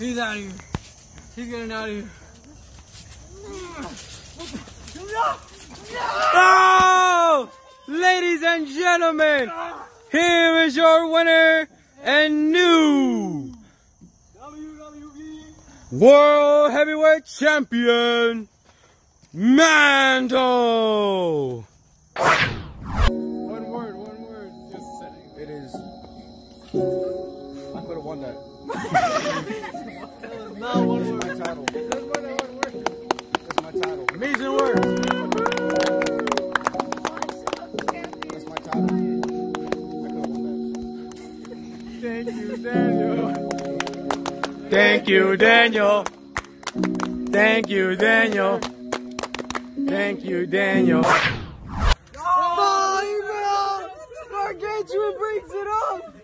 He's out of here. He's getting out of here. Oh! Ladies and gentlemen, here is your winner and new WWE World Heavyweight Champion, Mando! I could have won that. Not one It's my title. It's my title. Amazing work. That's my title. I could have won that. Thank you, Daniel. Thank you, Daniel. Thank you, Daniel. Thank you, Daniel. Oh, Gargantuan breaks it up.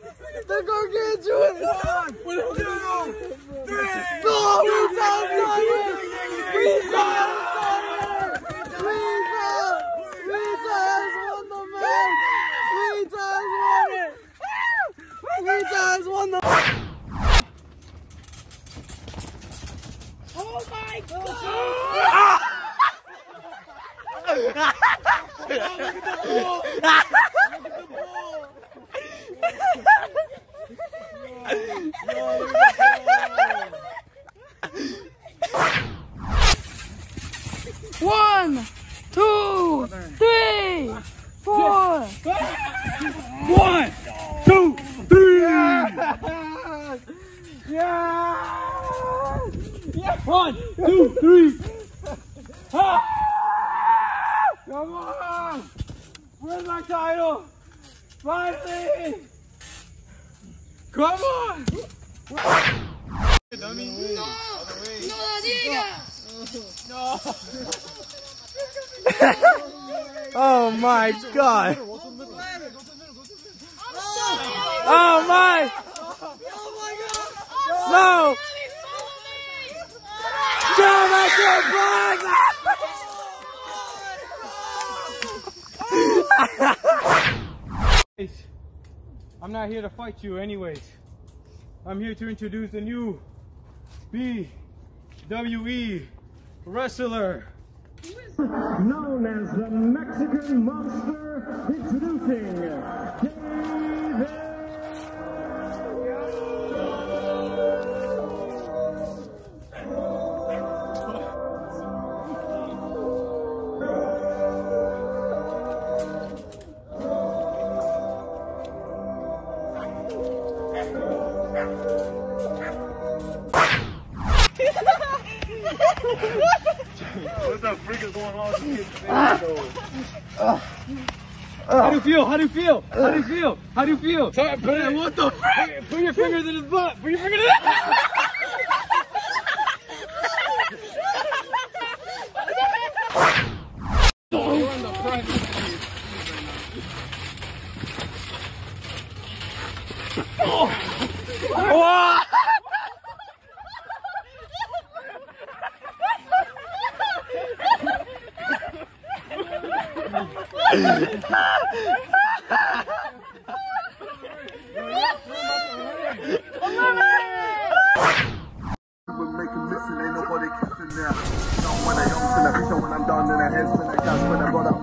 The Gargantuan. One, two, three. Oh, Rita won it. Rita Rita has won the match. Rita has won it. Rita has won the. Oh my god! One, two, three, four. One, two, three. Yeah. One, two, three. Ah. Come on. Where's my title? Finally. Come on. No lo digas. Oh my god. Oh my. No. Show my I'm not here to fight you anyways. I'm here to introduce the new BWE wrestler. known as the Mexican Monster, introducing David. What the freak is going on with this kid's How do you feel? How do you feel? How do you feel? How do you feel? what the frick? Put your fingers in his butt. Put your fingers in his Listen, ain't nobody kissing now. Don't wanna, I'm finna show when I'm done in a head, finna gas, finna brother.